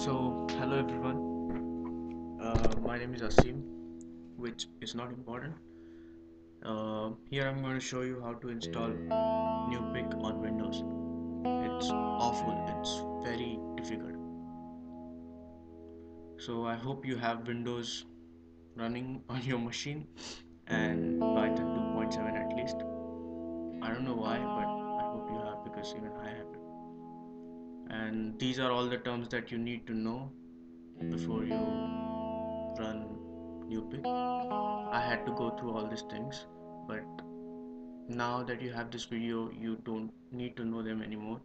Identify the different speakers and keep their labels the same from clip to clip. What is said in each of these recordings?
Speaker 1: So, hello everyone. Uh, my name is Asim, which is not important. Uh, here I'm going to show you how to install Nupic on Windows. It's awful, it's very difficult. So, I hope you have Windows running on your machine and Python 2.7 at least. I don't know why, but I hope you have because even I have it and these are all the terms that you need to know before you run Nupic. I had to go through all these things, but now that you have this video, you don't need to know them anymore.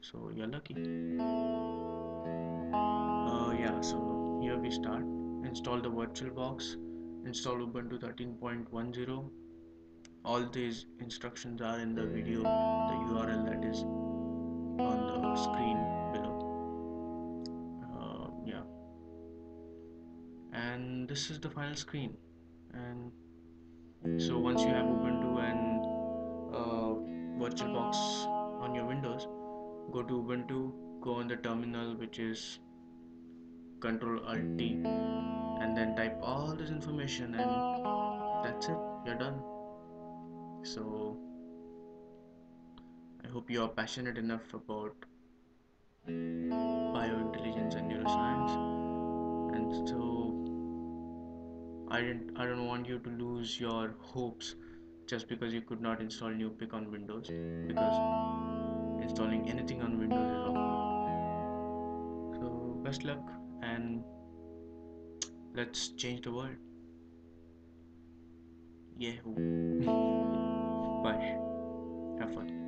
Speaker 1: So you're lucky. Uh, yeah, so here we start. Install the VirtualBox. Install Ubuntu 13.10. All these instructions are in the video, the URL that is yeah. And this is the final screen. And so once you have Ubuntu and uh, VirtualBox on your Windows go to Ubuntu go on the terminal which is control alt T and then type all this information and that's it. You're done. So I hope you are passionate enough about I didn't I don't want you to lose your hopes just because you could not install Nupic on Windows because installing anything on Windows is awful. So best luck and let's change the world. Yeah. Bye. Have fun.